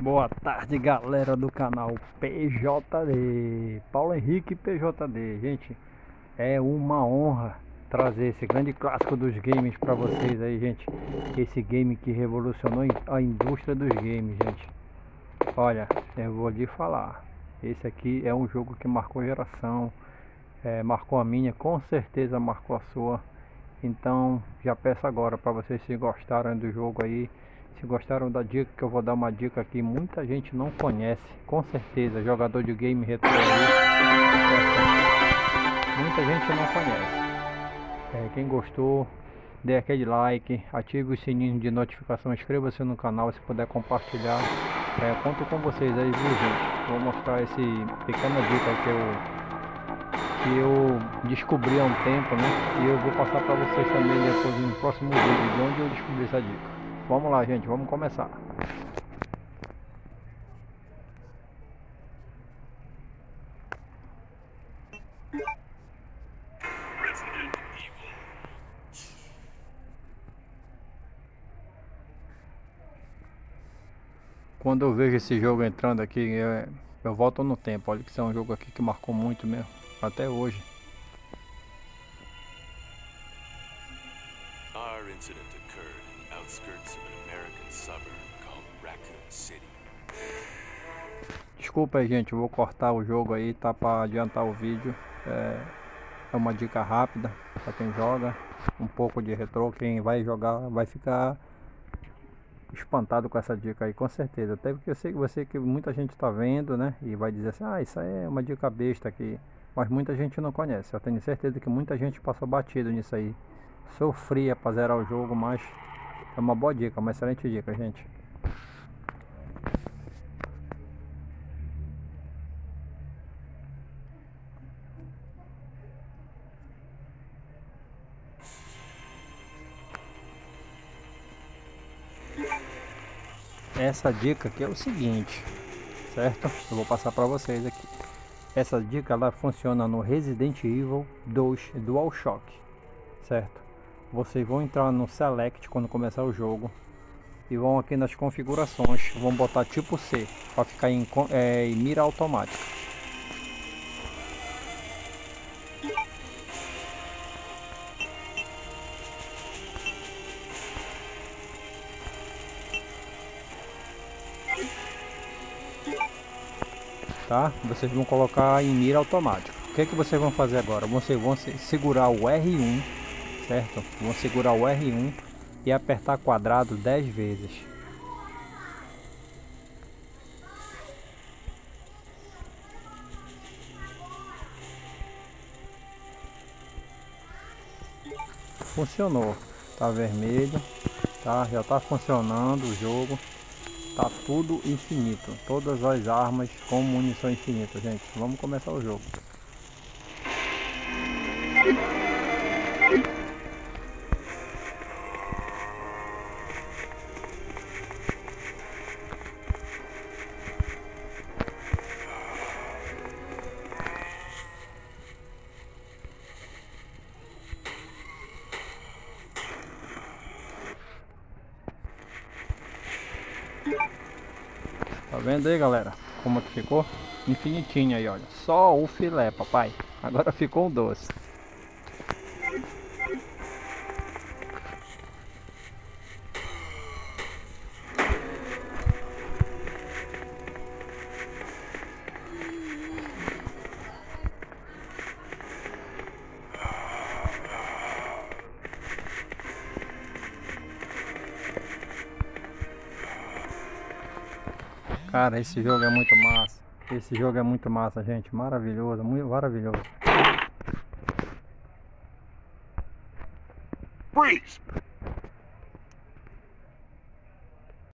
Boa tarde galera do canal PJD Paulo Henrique PJD Gente, é uma honra trazer esse grande clássico dos games para vocês aí gente. Esse game que revolucionou a indústria dos games gente. Olha, eu vou lhe falar. Esse aqui é um jogo que marcou geração é, Marcou a minha, com certeza marcou a sua. Então já peço agora para vocês se gostaram do jogo aí se gostaram da dica que eu vou dar uma dica aqui, muita gente não conhece, com certeza, jogador de game retro muita gente não conhece. É, quem gostou, dê aquele like, ative o sininho de notificação, inscreva-se no canal se puder compartilhar. É, conto com vocês aí, viu gente? Vou mostrar esse pequena dica que eu que eu descobri há um tempo, né? E eu vou passar para vocês também depois no próximo vídeo de onde eu descobri essa dica. Vamos lá, gente, vamos começar. Quando eu vejo esse jogo entrando aqui, eu, eu volto no tempo. Olha que isso é um jogo aqui que marcou muito mesmo, até hoje. Our incident occurred outskirts of an American suburb called Raccoon City. Desculpa aí, gente, vou cortar o jogo aí, tá para adiantar o vídeo. É, é uma dica rápida para quem joga, um pouco de retrô, quem vai jogar vai ficar espantado com essa dica aí, com certeza. Até porque eu sei que você que muita gente está vendo, né? E vai dizer assim, ah, isso aí é uma dica besta aqui. Mas muita gente não conhece. Eu tenho certeza que muita gente passou batido nisso aí. Sofria para zerar o jogo, mas é uma boa dica, uma excelente dica, gente. Essa dica aqui é o seguinte, certo? Eu vou passar para vocês aqui. Essa dica ela funciona no Resident Evil 2 DualShock, certo? Vocês vão entrar no select quando começar o jogo. E vão aqui nas configurações. Vão botar tipo C para ficar em, é, em mira automática. Tá? Vocês vão colocar em mira automática. O que é que vocês vão fazer agora? Vocês vão segurar o R1 certo? Vou segurar o R1 e apertar quadrado 10 vezes. Funcionou, tá vermelho, tá? Já tá funcionando o jogo, tá tudo infinito, todas as armas com munição infinita, gente. Vamos começar o jogo. Tá vendo aí, galera? Como que ficou? Infinitinho aí, olha. Só o filé, papai. Agora ficou um doce. Cara, esse jogo é muito massa. Esse jogo é muito massa, gente. Maravilhoso, muito maravilhoso. Freeze!